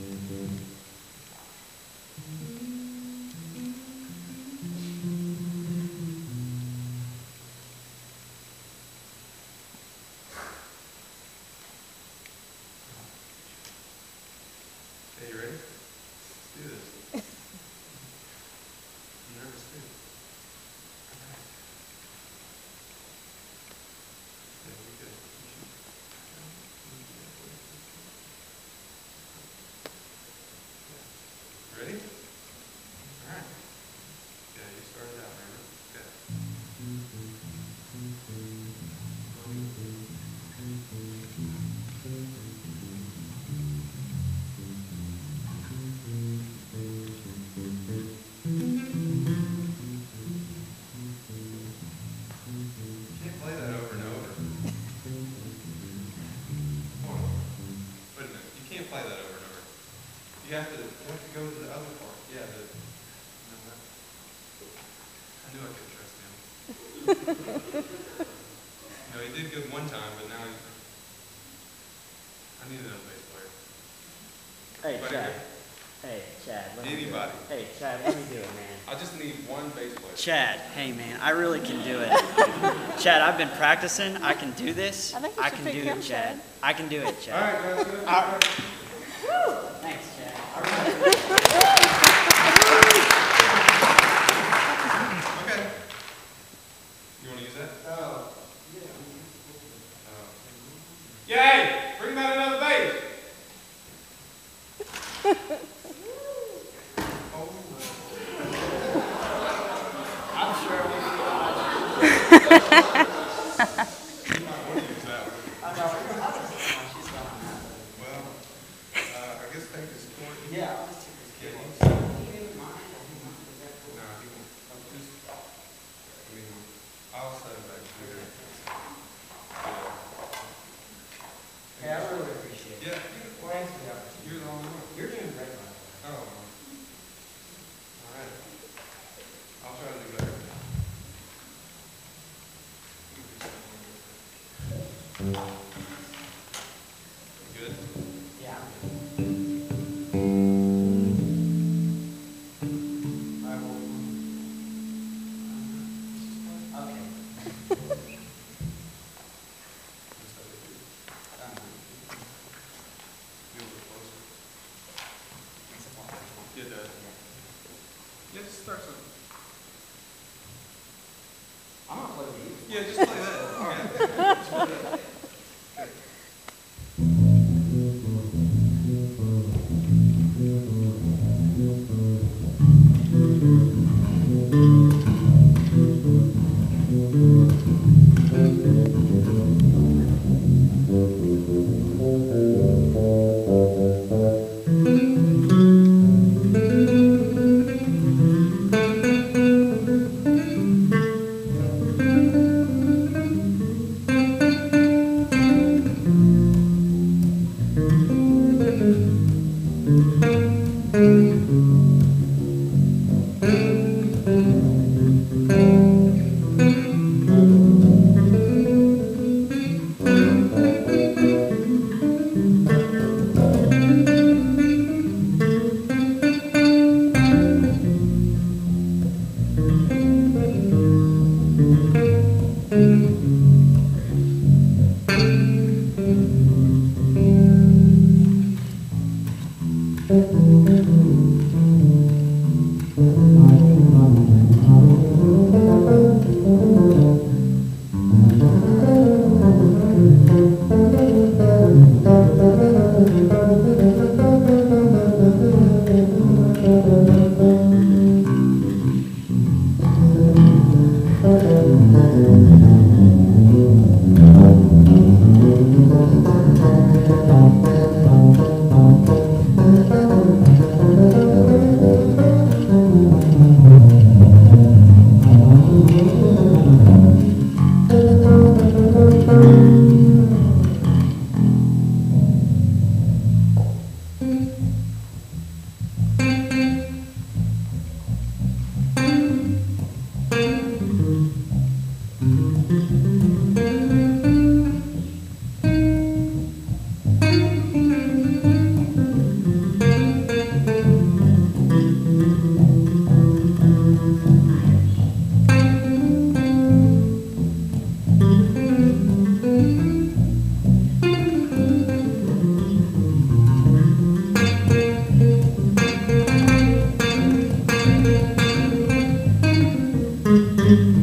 Mm-hmm. You have to, you have to go to the other part. Yeah, the, I knew I could trust him. you he did good one time, but now he, I need another bass player. Hey, Chad. Here? Hey, Chad. Anybody. Hey, Chad, let me do it, man. I just need one bass player. Chad, hey, man, I really can do it. Chad, I've been practicing. I can do this. I, think I can do it, Chad. Chad. I can do it, Chad. All right, guys. All right. Woo! Thanks. I'll set it back just start something. I'm gonna play with you. Yeah, just play that. All right. him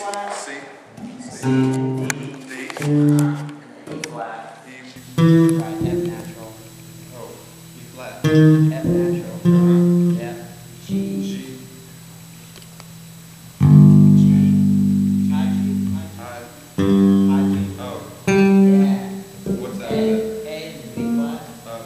C, C, D, E flat, natural. Oh, E flat. F natural. Uh Oh. Yeah. What's that? A, A, B flat. Oh.